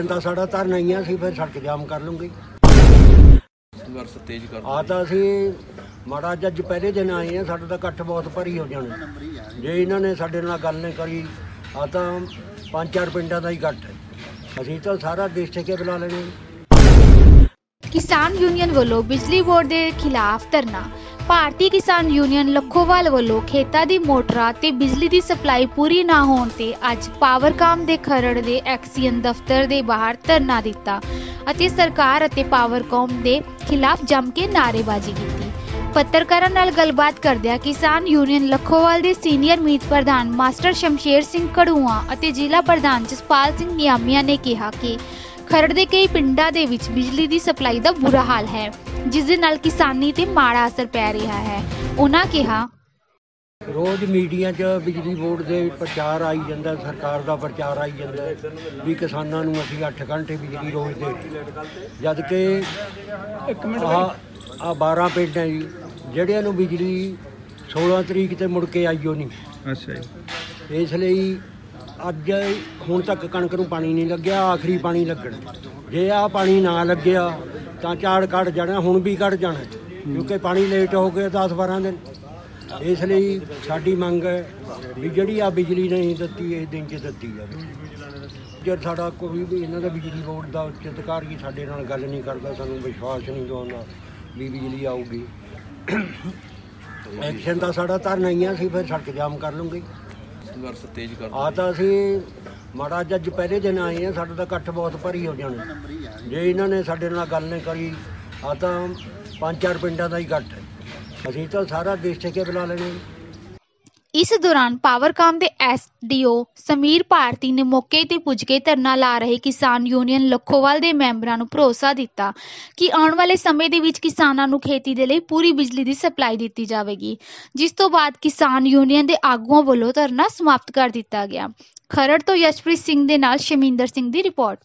Action ਤਾਂ ਸਾਡਾ ਧਰਨਾ ਹੀ ਆ ਅਸੀਂ ਫਿਰ ਸੜਕ ਜਾਮ ਕਰ ਲੂੰਗੇ। ਸੰਘਰਸ਼ ਤੇਜ਼ ਕਰ ਆ ਤਾਂ ਅਸੀਂ ਮਾੜਾ ਜਿਹਾ ਅੱਜ ਪਹਿਲੇ ਦਿਨ ਆਏ ਆ ਸਾਡਾ ਤਾਂ ਇਕੱਠ ਬਹੁਤ ਭਰੀ ਹੋ ਜਾਣਾ। ਜੇ ਇਹਨਾਂ ਨੇ ਸਾਡੇ ਨਾਲ ਗੱਲ ਨਹੀਂ ਕਰੀ ਆ ਤਾਂ ਪੰਜ ਚਾਰ ਪਿੰਡਾਂ ਦਾ ਹੀ ਇਕੱਠ ਹੈ। ਅਸੀਂ ਤਾਂ ਸਾਰਾ ਦੇਸ਼ ਠੇਕੇ ਬੁਲਾ ਲੈਣੇ ਕਿਸਾਨ ਯੂਨੀਅਨ ਵੱਲੋਂ ਬਿਜਲੀ ਬੋਰਡ ਦੇ ਖਿਲਾਫ ਧਰਨਾ। ਭਾਰਤੀ ਕਿਸਾਨ ਯੂਨੀਅਨ ਲੱਖੋਵਾਲ ਵੱਲੋਂ ਖੇਤਾਂ ਦੀ ਮੋਟਰਾਂ ਤੇ ਬਿਜਲੀ ਦੀ ਸਪਲਾਈ ਪੂਰੀ ਨਾ ਹੋਣ ਤੇ ਅੱਜ ਪਾਵਰਕਾਮ ਦੇ ਖਰੜ ਦੇ ਐਕਸੀਅਨ ਦਫ਼ਤਰ ਦੇ ਬਾਹਰ ਧਰਨਾ ਦਿੱਤਾ ਅਤੇ ਸਰਕਾਰ ਅਤੇ ਪਾਵਰਕਾਮ ਦੇ ਖਿਲਾਫ ਜੰਮ ਕੇ ਨਾਅਰੇਬਾਜ਼ੀ ਕੀਤੀ। ਪੱਤਰਕਾਰਾਂ ਨਾਲ ਗੱਲਬਾਤ ਕਰਦਿਆਂ ਕਿਸਾਨ ਯੂਨੀਅਨ ਲੱਖੋਵਾਲ ਦੇ ਸੀਨੀਅਰ ਮੀਤ ਪ੍ਰਧਾਨ ਮਾਸਟਰ ਸ਼ਮਸ਼ੇਰ ਸਿੰਘ ਕੜੂਆ ਅਤੇ ਜ਼ਿਲ੍ਹਾ ਪ੍ਰਧਾਨ ਜਸਪਾਲ ਸਿੰਘ ਨਿਆਮੀਆਂ ਨੇ ਕਿਹਾ ਕਿ ਖਰੜ ਦੇ ਕਈ ਪਿੰਡਾਂ ਦੇ ਵਿੱਚ ਬਿਜਲੀ ਦੀ ਸਪਲਾਈ ਦਾ ਬੁਰਾ ਹਾਲ ਹੈ ਜਿਸ ਦੇ ਨਾਲ ਕਿਸਾਨੀ ਤੇ ਮਾੜਾ ਅਸਰ ਪੈ ਰਿਹਾ ਹੈ। ਉਹਨਾਂ ਕਿਹਾ ਰੋਜ਼ ਮੀਡੀਆ 'ਚ ਬਿਜਲੀ ਬੋਰਡ ਦੇ ਪ੍ਰਚਾਰ ਆਈ ਜਾਂਦਾ ਸਰਕਾਰ ਦਾ ਪ੍ਰਚਾਰ ਆਈ ਜਾਂਦਾ ਵੀ ਕਿਸਾਨਾਂ ਨੂੰ ਅਸੀਂ 8 ਘੰਟੇ ਬਿਜਲੀ ਰੋਜ਼ ਦੇ। ਜਦ ਕਿ ਇੱਕ ਮਿੰਟ ਆ 12 ਪਿੰਡ ਹੈ ਜੀ ਜਿਹੜਿਆਂ ਨੂੰ ਬਿਜਲੀ 16 ਤਰੀਕ ਤੇ ਮੁੜ ਕੇ ਆਈਓ ਨਹੀਂ। ਅੱਛਾ ਜੀ। ਇਸ ਲਈ ਅੱਜ ਹੁਣ ਤੱਕ ਕਣਕ ਨੂੰ ਪਾਣੀ ਨਹੀਂ ਲੱਗਿਆ, ਆਖਰੀ ਪਾਣੀ ਲੱਗਣਾ। ਜੇ ਆ ਪਾਣੀ ਨਾ ਲੱਗਿਆ, ਤਾਂ ਝਾੜ ਕੱਢ ਜਾਣਾ, ਹੁਣ ਵੀ ਕੱਢ ਜਾਣਾ। ਕਿਉਂਕਿ ਪਾਣੀ ਲੇਟ ਹੋ ਗਿਆ 10 12 ਦਿਨ। ਇਸ ਲਈ ਸਾਡੀ ਮੰਗ ਹੈ ਵੀ ਜਿਹੜੀ ਆ ਬਿਜਲੀ ਨਹੀਂ ਦਿੱਤੀ, ਇਹ ਦਿਨ 'ਚ ਦਿੱਤੀ ਜਾਵੇ। ਜੇ ਸਾਡਾ ਕੋਈ ਵੀ ਇਹਨਾਂ ਦਾ ਬਿਜਲੀ ਬੋਰਡ ਦਾ ਉੱਚ ਅਧਿਕਾਰੀ ਸਾਡੇ ਨਾਲ ਗੱਲ ਨਹੀਂ ਕਰਦਾ, ਸਾਨੂੰ ਵਿਸ਼ਵਾਸ ਨਹੀਂ ਦਵਾਉਂਦਾ ਵੀ ਬਿਜਲੀ ਆਊਗੀ। ਐਕਸ਼ਨ ਦਾ ਸਾਡਾ ਧਰਨਾ ਹੀ ਆ, ਅਸੀਂ ਫਿਰ ਸੜਕ ਜਾਮ ਕਰ ਲੂੰਗੇ। ਸੰਘਰਸ਼ ਤੇਜ਼ ਕਰ ਆ ਤਾਂ ਅਸੀਂ ਮਾੜਾ ਅੱਜ ਪਹਿਲੇ ਦਿਨ ਆਏ ਆ ਸਾਡਾ ਤਾਂ ਇਕੱਠ ਬਹੁਤ ਭਰੀ ਹੋ ਜਾਣਾ। ਜੇ ਇਹਨਾਂ ਨੇ ਸਾਡੇ ਨਾਲ ਗੱਲ ਨਹੀਂ ਕਰੀ ਆ ਤਾਂ ਪੰਜ ਚਾਰ ਪਿੰਡਾਂ ਦਾ ਹੀ ਇਕੱਠ ਹੈ। ਅਸੀਂ ਤਾਂ ਸਾਰਾ ਦੇਸ਼ ਠੇਕੇ ਬੁਲਾ ਲੈਣੇ। ਇਸ ਦੌਰਾਨ ਪਾਵਰਕਾਮ ਦੇ ਐਸਡੀਓ ਸਮੀਰ ਭਾਰਤੀ ਨੇ ਮੌਕੇ ਤੇ ਪੁੱਜ ਕੇ ਧਰਨਾ ਲਾ ਰਹੇ ਕਿਸਾਨ ਯੂਨੀਅਨ ਲੱਖੋਵਾਲ ਦੇ ਮੈਂਬਰਾਂ ਨੂੰ ਭਰੋਸਾ ਦਿੱਤਾ ਕਿ ਆਉਣ ਵਾਲੇ ਸਮੇਂ ਦੇ ਵਿੱਚ ਕਿਸਾਨਾਂ ਨੂੰ ਖੇਤੀ ਦੇ ਲਈ ਪੂਰੀ ਬਿਜਲੀ ਦੀ ਸਪਲਾਈ ਦਿੱਤੀ ਜਾਵੇਗੀ, ਜਿਸ ਤੋਂ ਬਾਅਦ ਕਿਸਾਨ ਯੂਨੀਅਨ ਦੇ ਆਗੂਆਂ ਵੱਲੋਂ ਧਰਨਾ ਸਮਾਪਤ ਕਰ ਦਿੱਤਾ ਗਿਆ। ਖਰੜ ਤੋਂ ਯਸ਼ਪ੍ਰੀਤ ਸਿੰਘ ਦੇ ਨਾਲ ਸ਼ਮਿੰਦਰ ਸਿੰਘ ਦੀ ਰਿਪੋਰਟ।